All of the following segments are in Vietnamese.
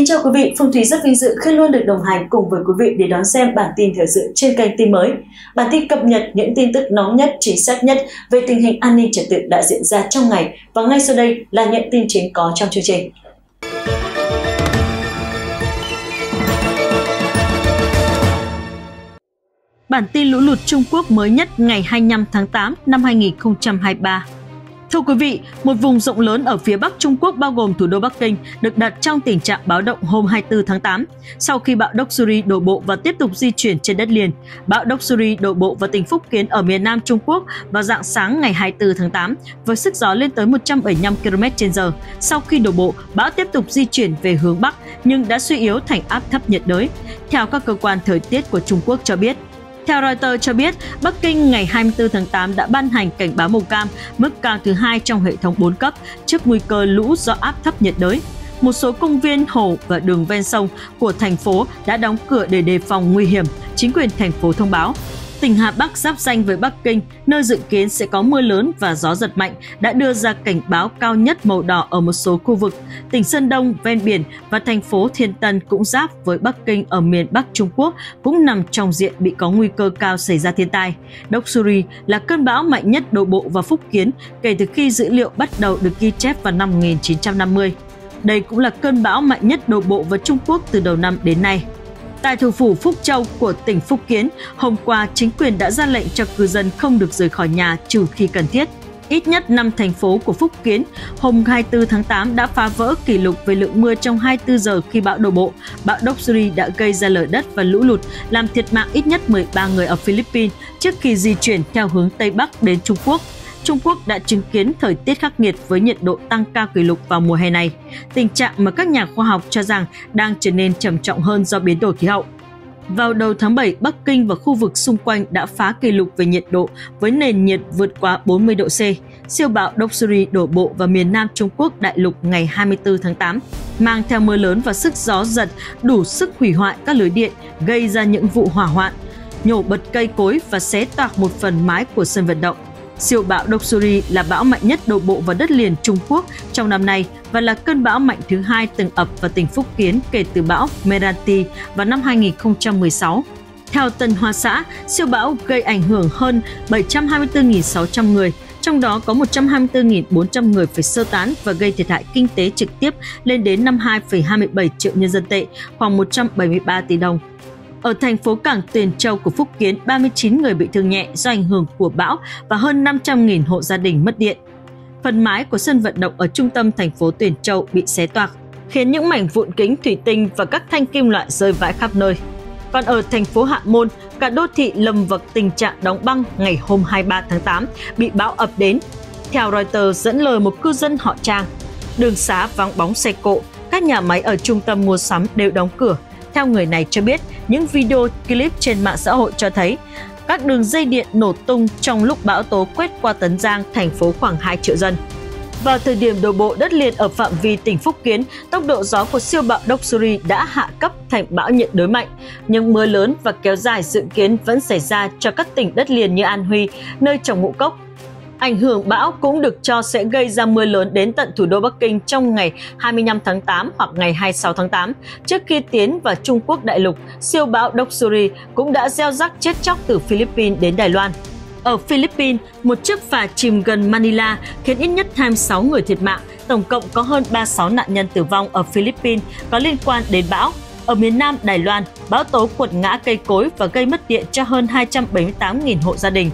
Kính chào quý vị, Phương Thúy rất vinh dự khi luôn được đồng hành cùng với quý vị để đón xem bản tin thời sự trên kênh tin mới. Bản tin cập nhật những tin tức nóng nhất, chính xác nhất về tình hình an ninh trật tự đã diễn ra trong ngày và ngay sau đây là những tin chính có trong chương trình. Bản tin lũ lụt Trung Quốc mới nhất ngày 25 tháng 8 năm 2023 Thưa quý vị, một vùng rộng lớn ở phía Bắc Trung Quốc bao gồm thủ đô Bắc Kinh được đặt trong tình trạng báo động hôm 24 tháng 8 sau khi bão Doksuri đổ bộ và tiếp tục di chuyển trên đất liền. Bão Doksuri đổ bộ vào tỉnh Phúc Kiến ở miền Nam Trung Quốc vào dạng sáng ngày 24 tháng 8 với sức gió lên tới 175 km/h. Sau khi đổ bộ, bão tiếp tục di chuyển về hướng Bắc nhưng đã suy yếu thành áp thấp nhiệt đới. Theo các cơ quan thời tiết của Trung Quốc cho biết, theo Reuters cho biết, Bắc Kinh ngày 24 tháng 8 đã ban hành cảnh báo màu cam, mức cao thứ hai trong hệ thống 4 cấp trước nguy cơ lũ do áp thấp nhiệt đới. Một số công viên, hồ và đường ven sông của thành phố đã đóng cửa để đề phòng nguy hiểm. Chính quyền thành phố thông báo tỉnh Hà Bắc giáp danh với Bắc Kinh, nơi dự kiến sẽ có mưa lớn và gió giật mạnh, đã đưa ra cảnh báo cao nhất màu đỏ ở một số khu vực. Tỉnh Sơn Đông ven biển và thành phố Thiên Tân cũng giáp với Bắc Kinh ở miền Bắc Trung Quốc cũng nằm trong diện bị có nguy cơ cao xảy ra thiên tai. Doksuri là cơn bão mạnh nhất đổ bộ vào Phúc Kiến kể từ khi dữ liệu bắt đầu được ghi chép vào năm 1950. Đây cũng là cơn bão mạnh nhất đổ bộ vào Trung Quốc từ đầu năm đến nay. Tại thủ phủ Phúc Châu của tỉnh Phúc Kiến, hôm qua chính quyền đã ra lệnh cho cư dân không được rời khỏi nhà trừ khi cần thiết. Ít nhất 5 thành phố của Phúc Kiến hôm 24 tháng 8 đã phá vỡ kỷ lục về lượng mưa trong 24 giờ khi bão đổ bộ. Bão Doksuri đã gây ra lở đất và lũ lụt, làm thiệt mạng ít nhất 13 người ở Philippines trước khi di chuyển theo hướng Tây Bắc đến Trung Quốc. Trung Quốc đã chứng kiến thời tiết khắc nghiệt với nhiệt độ tăng cao kỷ lục vào mùa hè này, tình trạng mà các nhà khoa học cho rằng đang trở nên trầm trọng hơn do biến đổi khí hậu. Vào đầu tháng 7, Bắc Kinh và khu vực xung quanh đã phá kỷ lục về nhiệt độ với nền nhiệt vượt quá 40 độ C. Siêu bão Doksuri đổ bộ vào miền Nam Trung Quốc đại lục ngày 24 tháng 8, mang theo mưa lớn và sức gió giật đủ sức hủy hoại các lưới điện, gây ra những vụ hỏa hoạn, nhổ bật cây cối và xé toạc một phần mái của sân vận động. Siêu bão Doksuri là bão mạnh nhất đổ bộ vào đất liền Trung Quốc trong năm nay và là cơn bão mạnh thứ hai từng ập vào tỉnh Phúc Kiến kể từ bão Meranti vào năm 2016. Theo Tân Hoa Xã, siêu bão gây ảnh hưởng hơn 724.600 người, trong đó có 124.400 người phải sơ tán và gây thiệt hại kinh tế trực tiếp lên đến 52,27 triệu nhân dân tệ, khoảng 173 tỷ đồng. Ở thành phố cảng Tuyền Châu của Phúc Kiến, 39 người bị thương nhẹ do ảnh hưởng của bão và hơn 500.000 hộ gia đình mất điện. Phần mái của sân vận động ở trung tâm thành phố Tuyền Châu bị xé toạc, khiến những mảnh vụn kính thủy tinh và các thanh kim loại rơi vãi khắp nơi. Còn ở thành phố Hạ Môn, cả đô thị lầm vào tình trạng đóng băng ngày hôm 23 tháng 8 bị bão ập đến. Theo Reuters dẫn lời một cư dân họ Trang, đường xá vắng bóng xe cộ, các nhà máy ở trung tâm mua sắm đều đóng cửa theo người này cho biết, những video clip trên mạng xã hội cho thấy các đường dây điện nổ tung trong lúc bão tố quét qua Tấn Giang, thành phố khoảng 2 triệu dân. Vào thời điểm đổ bộ đất liền ở phạm vi tỉnh Phúc Kiến, tốc độ gió của siêu bão Doksuri đã hạ cấp thành bão nhiệt đới mạnh, nhưng mưa lớn và kéo dài dự kiến vẫn xảy ra cho các tỉnh đất liền như An Huy, nơi trồng ngũ cốc, Ảnh hưởng bão cũng được cho sẽ gây ra mưa lớn đến tận thủ đô Bắc Kinh trong ngày 25 tháng 8 hoặc ngày 26 tháng 8. Trước khi tiến vào Trung Quốc đại lục, siêu bão Doksuri cũng đã gieo rắc chết chóc từ Philippines đến Đài Loan. Ở Philippines, một chiếc phà chìm gần Manila khiến ít nhất 26 người thiệt mạng, tổng cộng có hơn 36 nạn nhân tử vong ở Philippines có liên quan đến bão. Ở miền Nam Đài Loan, bão tố quật ngã cây cối và gây mất điện cho hơn 278.000 hộ gia đình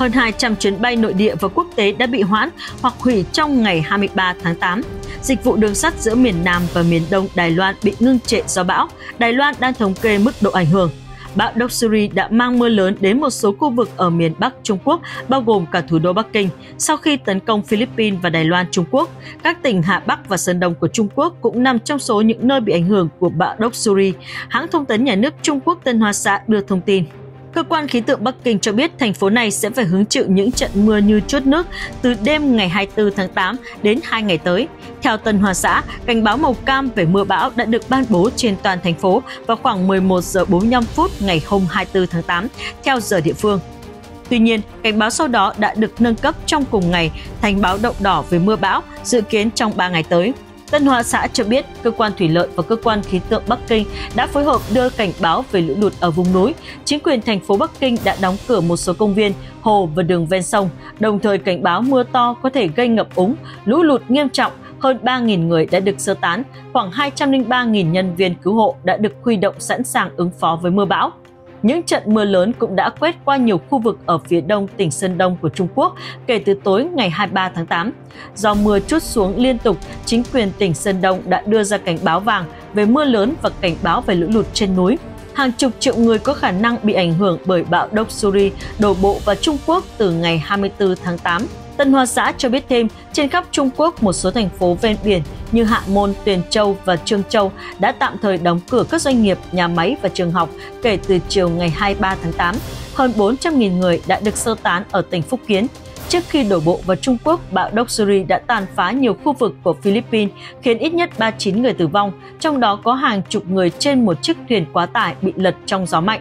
hơn 200 chuyến bay nội địa và quốc tế đã bị hoãn hoặc hủy trong ngày 23 tháng 8. Dịch vụ đường sắt giữa miền Nam và miền Đông Đài Loan bị ngưng trệ do bão. Đài Loan đang thống kê mức độ ảnh hưởng. Bão Doksuri đã mang mưa lớn đến một số khu vực ở miền Bắc Trung Quốc, bao gồm cả thủ đô Bắc Kinh. Sau khi tấn công Philippines và Đài Loan Trung Quốc, các tỉnh Hạ Bắc và Sơn Đông của Trung Quốc cũng nằm trong số những nơi bị ảnh hưởng của bão Doksuri. Hãng thông tấn nhà nước Trung Quốc Tân Hoa Xã đưa thông tin. Cơ quan khí tượng Bắc Kinh cho biết thành phố này sẽ phải hứng chịu những trận mưa như chút nước từ đêm ngày 24 tháng 8 đến 2 ngày tới. Theo Tân Hoa xã, cảnh báo màu cam về mưa bão đã được ban bố trên toàn thành phố vào khoảng 11 giờ 45 phút ngày hôm 24 tháng 8 theo giờ địa phương. Tuy nhiên, cảnh báo sau đó đã được nâng cấp trong cùng ngày thành báo động đỏ về mưa bão dự kiến trong 3 ngày tới. Tân Hoa xã cho biết cơ quan thủy lợi và cơ quan khí tượng Bắc Kinh đã phối hợp đưa cảnh báo về lũ lụt ở vùng núi. Chính quyền thành phố Bắc Kinh đã đóng cửa một số công viên, hồ và đường ven sông, đồng thời cảnh báo mưa to có thể gây ngập úng, lũ lụt nghiêm trọng hơn 3.000 người đã được sơ tán, khoảng 203.000 nhân viên cứu hộ đã được huy động sẵn sàng ứng phó với mưa bão. Những trận mưa lớn cũng đã quét qua nhiều khu vực ở phía đông tỉnh Sơn Đông của Trung Quốc kể từ tối ngày 23 tháng 8. Do mưa chút xuống liên tục, chính quyền tỉnh Sơn Đông đã đưa ra cảnh báo vàng về mưa lớn và cảnh báo về lũ lụt trên núi. Hàng chục triệu người có khả năng bị ảnh hưởng bởi bão Doksuri đổ bộ vào Trung Quốc từ ngày 24 tháng 8 Tân Hoa Xã cho biết thêm, trên khắp Trung Quốc, một số thành phố ven biển như Hạ Môn, Tuyền Châu và Trương Châu đã tạm thời đóng cửa các doanh nghiệp, nhà máy và trường học kể từ chiều ngày 23 tháng 8. Hơn 400.000 người đã được sơ tán ở tỉnh Phúc Kiến. Trước khi đổ bộ vào Trung Quốc, bão Doksuri đã tàn phá nhiều khu vực của Philippines, khiến ít nhất 39 người tử vong, trong đó có hàng chục người trên một chiếc thuyền quá tải bị lật trong gió mạnh.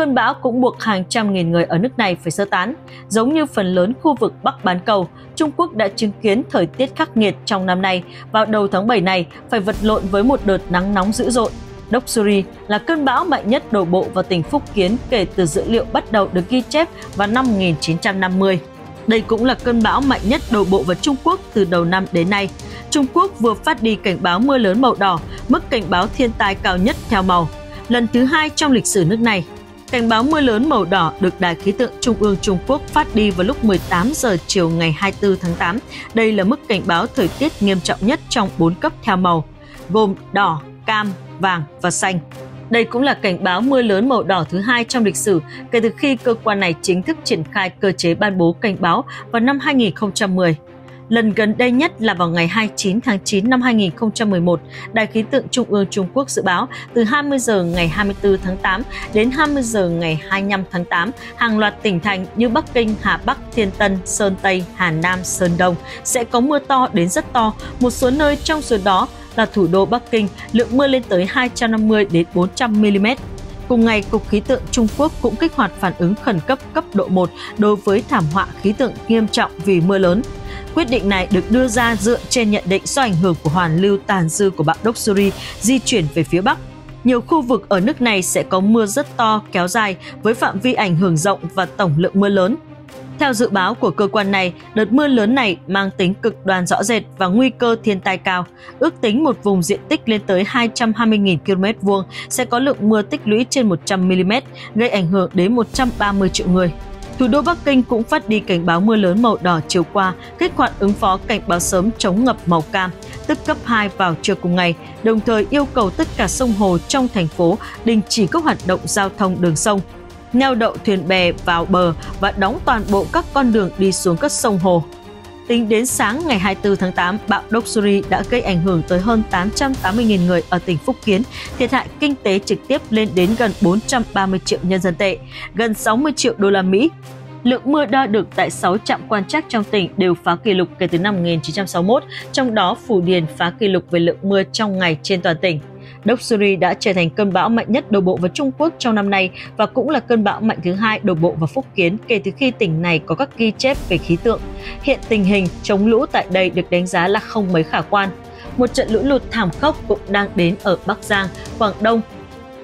Cơn bão cũng buộc hàng trăm nghìn người ở nước này phải sơ tán. Giống như phần lớn khu vực Bắc bán cầu, Trung Quốc đã chứng kiến thời tiết khắc nghiệt trong năm nay. Vào đầu tháng 7 này, phải vật lộn với một đợt nắng nóng dữ dội. Doksuri là cơn bão mạnh nhất đổ bộ vào tỉnh Phúc Kiến kể từ dữ liệu bắt đầu được ghi chép vào năm 1950. Đây cũng là cơn bão mạnh nhất đổ bộ vào Trung Quốc từ đầu năm đến nay. Trung Quốc vừa phát đi cảnh báo mưa lớn màu đỏ, mức cảnh báo thiên tai cao nhất theo màu. Lần thứ hai trong lịch sử nước này, Cảnh báo mưa lớn màu đỏ được Đài khí tượng Trung ương Trung Quốc phát đi vào lúc 18 giờ chiều ngày 24 tháng 8. Đây là mức cảnh báo thời tiết nghiêm trọng nhất trong 4 cấp theo màu, gồm đỏ, cam, vàng và xanh. Đây cũng là cảnh báo mưa lớn màu đỏ thứ hai trong lịch sử kể từ khi cơ quan này chính thức triển khai cơ chế ban bố cảnh báo vào năm 2010. Lần gần đây nhất là vào ngày 29 tháng 9 năm 2011, Đài khí tượng Trung ương Trung Quốc dự báo từ 20 giờ ngày 24 tháng 8 đến 20 giờ ngày 25 tháng 8, hàng loạt tỉnh thành như Bắc Kinh, Hà Bắc, Thiên Tân, Sơn Tây, Hà Nam, Sơn Đông sẽ có mưa to đến rất to. Một số nơi trong số đó là thủ đô Bắc Kinh, lượng mưa lên tới 250 đến 400 mm. Cùng ngày, Cục Khí tượng Trung Quốc cũng kích hoạt phản ứng khẩn cấp cấp độ 1 đối với thảm họa khí tượng nghiêm trọng vì mưa lớn. Quyết định này được đưa ra dựa trên nhận định do ảnh hưởng của hoàn lưu tàn dư của bão Doksuri di chuyển về phía Bắc. Nhiều khu vực ở nước này sẽ có mưa rất to kéo dài với phạm vi ảnh hưởng rộng và tổng lượng mưa lớn. Theo dự báo của cơ quan này, đợt mưa lớn này mang tính cực đoan rõ rệt và nguy cơ thiên tai cao. Ước tính một vùng diện tích lên tới 220.000 km vuông sẽ có lượng mưa tích lũy trên 100 mm, gây ảnh hưởng đến 130 triệu người. Thủ đô Bắc Kinh cũng phát đi cảnh báo mưa lớn màu đỏ chiều qua, kích hoạt ứng phó cảnh báo sớm chống ngập màu cam, tức cấp 2 vào trưa cùng ngày, đồng thời yêu cầu tất cả sông hồ trong thành phố đình chỉ các hoạt động giao thông đường sông, neo đậu thuyền bè vào bờ và đóng toàn bộ các con đường đi xuống các sông hồ. Tính đến sáng ngày 24 tháng 8, bão Doksuri đã gây ảnh hưởng tới hơn 880.000 người ở tỉnh Phúc Kiến, thiệt hại kinh tế trực tiếp lên đến gần 430 triệu nhân dân tệ, gần 60 triệu đô la Mỹ. Lượng mưa đo được tại 6 trạm quan trắc trong tỉnh đều phá kỷ lục kể từ năm 1961, trong đó Phủ Điền phá kỷ lục về lượng mưa trong ngày trên toàn tỉnh. Doksuri đã trở thành cơn bão mạnh nhất đổ bộ vào Trung Quốc trong năm nay và cũng là cơn bão mạnh thứ hai đổ bộ vào Phúc Kiến kể từ khi tỉnh này có các ghi chép về khí tượng. Hiện tình hình chống lũ tại đây được đánh giá là không mấy khả quan. Một trận lũ lụt thảm khốc cũng đang đến ở Bắc Giang, Quảng Đông.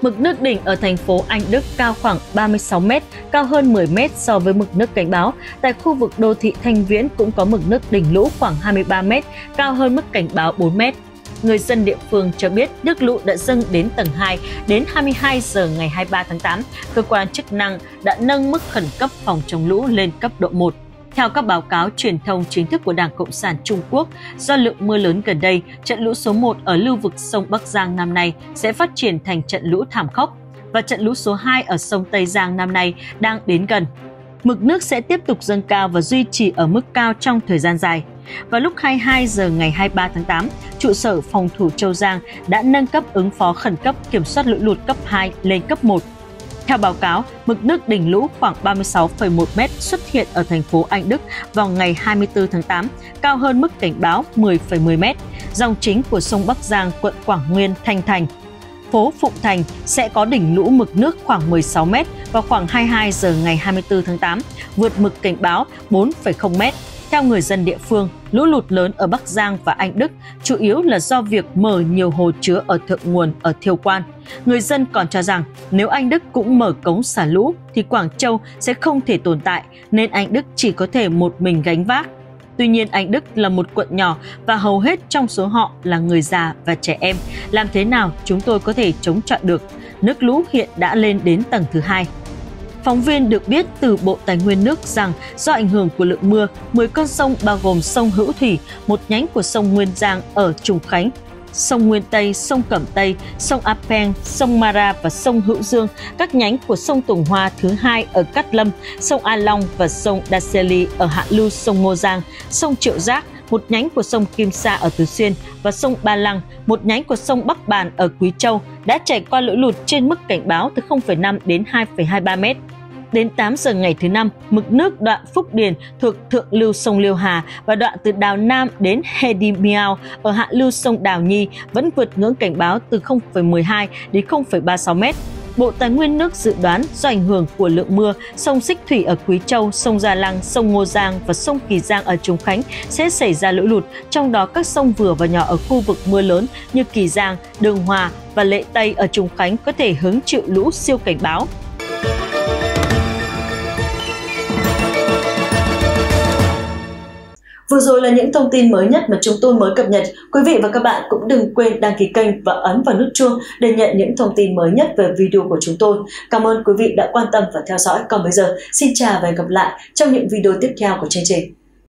Mực nước đỉnh ở thành phố Anh Đức cao khoảng 36 m, cao hơn 10 m so với mực nước cảnh báo. Tại khu vực đô thị Thanh Viễn cũng có mực nước đỉnh lũ khoảng 23 m, cao hơn mức cảnh báo 4 m. Người dân địa phương cho biết nước lũ đã dâng đến tầng 2 đến 22 giờ ngày 23 tháng 8. Cơ quan chức năng đã nâng mức khẩn cấp phòng chống lũ lên cấp độ 1. Theo các báo cáo truyền thông chính thức của Đảng Cộng sản Trung Quốc, do lượng mưa lớn gần đây, trận lũ số 1 ở lưu vực sông Bắc Giang năm nay sẽ phát triển thành trận lũ thảm khốc và trận lũ số 2 ở sông Tây Giang năm nay đang đến gần. Mực nước sẽ tiếp tục dâng cao và duy trì ở mức cao trong thời gian dài. Vào lúc 22 giờ ngày 23 tháng 8, trụ sở phòng thủ Châu Giang đã nâng cấp ứng phó khẩn cấp kiểm soát lũ lụt cấp 2 lên cấp 1. Theo báo cáo, mực nước đỉnh lũ khoảng 36,1 m xuất hiện ở thành phố Anh Đức vào ngày 24 tháng 8, cao hơn mức cảnh báo 10,10 m. Dòng chính của sông Bắc Giang, quận Quảng Nguyên, Thanh Thành phố Phụng Thành sẽ có đỉnh lũ mực nước khoảng 16 m vào khoảng 22 giờ ngày 24 tháng 8, vượt mực cảnh báo 4,0 m. Theo người dân địa phương, lũ lụt lớn ở Bắc Giang và Anh Đức chủ yếu là do việc mở nhiều hồ chứa ở thượng nguồn ở Thiêu Quan. Người dân còn cho rằng nếu Anh Đức cũng mở cống xả lũ thì Quảng Châu sẽ không thể tồn tại nên Anh Đức chỉ có thể một mình gánh vác. Tuy nhiên Anh Đức là một quận nhỏ và hầu hết trong số họ là người già và trẻ em. Làm thế nào chúng tôi có thể chống chọi được? Nước lũ hiện đã lên đến tầng thứ hai. Phóng viên được biết từ Bộ Tài nguyên nước rằng do ảnh hưởng của lượng mưa, 10 con sông bao gồm sông Hữu Thủy, một nhánh của sông Nguyên Giang ở Trùng Khánh, sông Nguyên Tây, sông Cẩm Tây, sông Apeng, sông Mara và sông Hữu Dương, các nhánh của sông Tùng Hoa thứ hai ở Cát Lâm, sông A Long và sông Đa Seli ở hạ lưu sông Ngô Giang, sông Triệu Giác, một nhánh của sông Kim Sa ở Tứ Xuyên và sông Ba Lăng, một nhánh của sông Bắc Bàn ở Quý Châu đã trải qua lũ lụt trên mức cảnh báo từ 0,5 đến 2,23 mét. Đến 8 giờ ngày thứ năm, mực nước đoạn Phúc Điền thuộc thượng lưu sông Liêu Hà và đoạn từ Đào Nam đến Hedi Miao ở hạ lưu sông Đào Nhi vẫn vượt ngưỡng cảnh báo từ 0,12 đến 0,36 mét. Bộ Tài nguyên nước dự đoán do ảnh hưởng của lượng mưa, sông Xích Thủy ở Quý Châu, sông Gia Lăng, sông Ngô Giang và sông Kỳ Giang ở Trùng Khánh sẽ xảy ra lũ lụt, trong đó các sông vừa và nhỏ ở khu vực mưa lớn như Kỳ Giang, Đường Hòa và Lệ Tây ở Trùng Khánh có thể hứng chịu lũ siêu cảnh báo. Vừa rồi là những thông tin mới nhất mà chúng tôi mới cập nhật. Quý vị và các bạn cũng đừng quên đăng ký kênh và ấn vào nút chuông để nhận những thông tin mới nhất về video của chúng tôi. Cảm ơn quý vị đã quan tâm và theo dõi. Còn bây giờ, xin chào và hẹn gặp lại trong những video tiếp theo của chương trình.